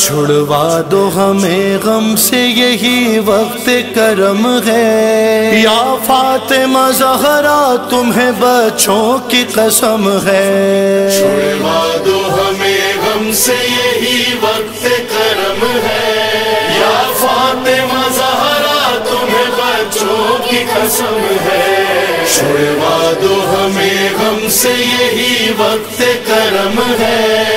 छुड़वा दो हमें गम से, यही वक्त करम है। या फातिमा, जहरा तुम्हें बच्चों की कसम है। छुड़वा दो हमें गम से, यही वक्त करम है। या फातिमा, जहरा तुम्हें बच्चों की कसम है। छुड़वा दो हमें गम से, यही वक्त करम है।